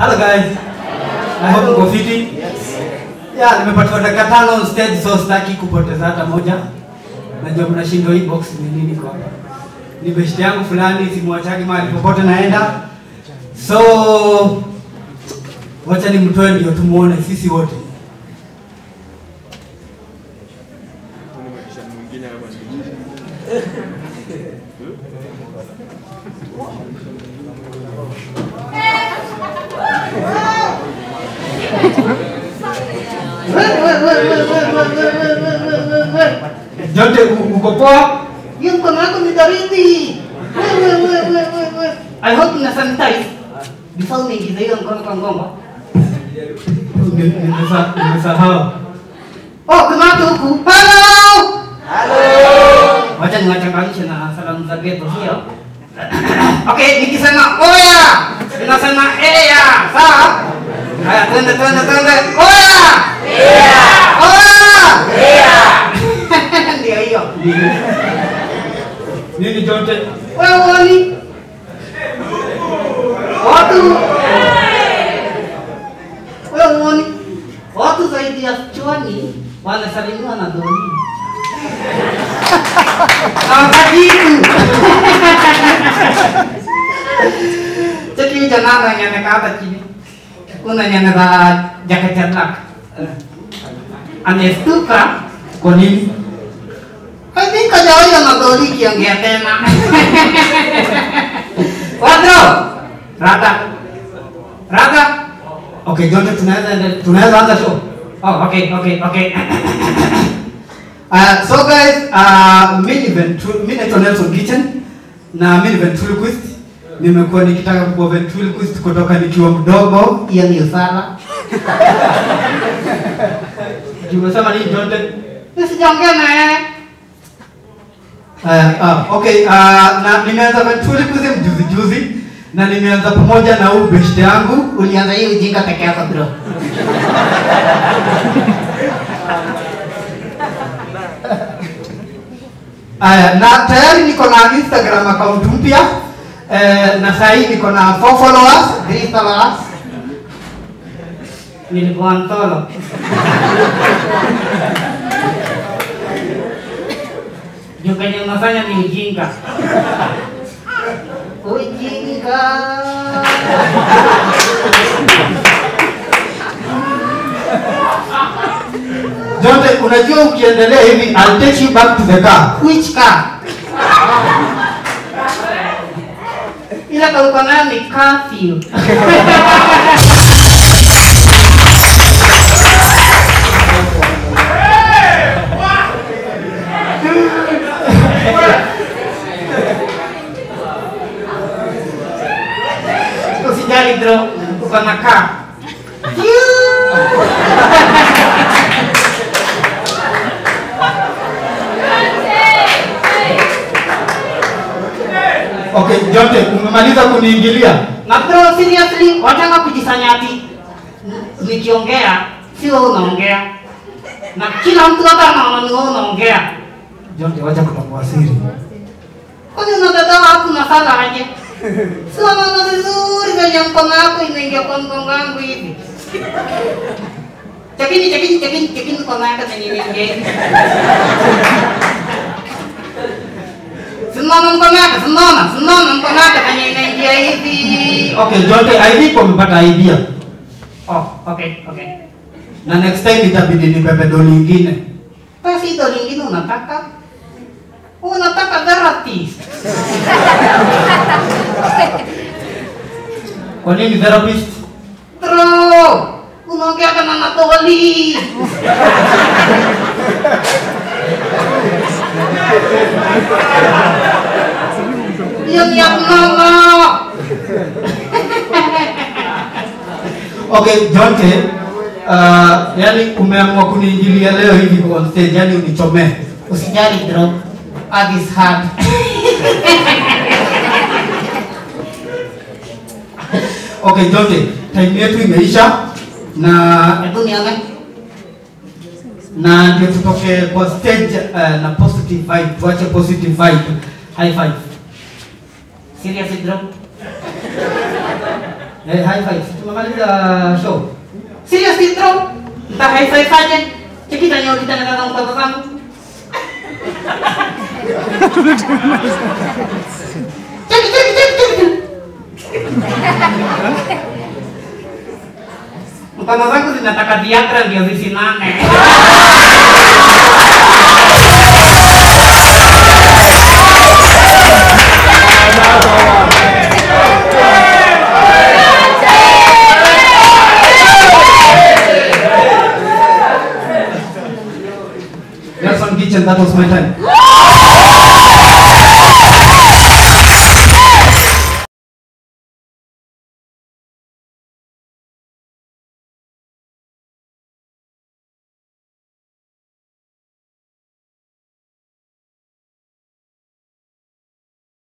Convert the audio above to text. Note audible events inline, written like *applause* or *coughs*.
Hello guys. I hope mko fiti. Yeah, nimepatiwa dakika tano stage so sitaki kupoteza hata moja. Najua mnashindwa hii box ni nini kwa hapa. Ni best yangu fulani simwachaki mahali popote naenda. So wacha nimtoe ndio tumuone sisi wote. Jote u- uko poa? Yung mkono wako ni baridi. Wewe, wewe, wewe, wewe. I hope una sanitize. Before unaingiza hiyo mkono kwa ngomba. Ni- nimesa- Nimesahau. Oh, kuna watu huku. Hello! Wacha niwachanganishe na salamu za ghetto hiyo. Okay, nikisema oya, ninasema eya, sawa? Haya, twende twende twende. Oya! Oya! *laughs* Ndio hiyo. Nini chote? Wewe uoni? Watu wewe uoni? Watu zaidi ya chwani wanasalimiwa na doni. *laughs* Hawajibu. Cheki jamaa mwenye amekaa hapa chini. Kuna nyanya za jacket ya black. Amestuka Kwa nini? I think hajawahi na doli kiongea tena. *laughs* Wadro! Rada. Rada. Okay, Jote tunaweza tunaweza anza show. Oh, okay, okay, okay. *coughs* Uh, so guys, uh, mimi ni Ventru- mimi naitwa Nelson Kitchen na mimi ni ventriloquist. Nimekuwa nikitaka kuwa ventriloquist kutoka nikiwa mdogo. Hiyo ni usala. *laughs* Umesema nini Jote? Sijaongea na yeye. Uh, uh, okay, uh, na nimeanza ventriloquism juzi juzi na nimeanza pamoja na huyu best yangu. Ulianza hii ujinga peke yako bro. Aya, na tayari niko na Instagram account mpya eh, na saa hii niko na 4 followers. Three followers. Nilikuwa mtolo. Juu kenye unafanya ni ujinga. Ujinga. Jote, unajua ukiendelea hivi I'll take you back to the car. Which car? Ila kama uko nayo ni curfew. Usijali bro, uko Jote, umemaliza kuniingilia. Na bro, seriously, wataka kujisanyati. nikiongea sio wewe unaongea. Na kila mtu hata anaona ni wewe unaongea. Jonte wacha kutambua siri. Kwani unadadawa hapo na sala aje? Sio unaona vizuri kwenye mkono wako inaingia kwa mgongo wangu hivi. Chakini chakini chakini chakini kwa maana inaingia hivi. Simama mkono yako, simama, simama mkono yako venye inaingia hivi. Okay, Jote, I think umepata idea. Oh, okay, okay. Na next time itabidi nipepe doli ingine. Basi ndo lingine unataka? Unataka *laughs* therapist. Kwa nini therapist? Bro, unaongea kama matoli. Hiyo ni ya mama. Okay, Jonte, uh, yani umeamua kuniingilia leo hivi kwa stage, yani unichomee. Usijali bro. Art is hard. Okay, Jonte, time yetu imeisha na Hebu nione. na ndio tutoke kwa stage uh, na positive vibe, tuache positive vibe. High five. Seriously bro. Eh, high five. Tumemaliza show. Serious intro? Nta high five aje? Chekita nyo kita na kama mtoto zangu. Cheki cheki cheki cheki. Mkono zangu zinataka Viagra ndio zisimame. Nelson चलता था उस समय टाइम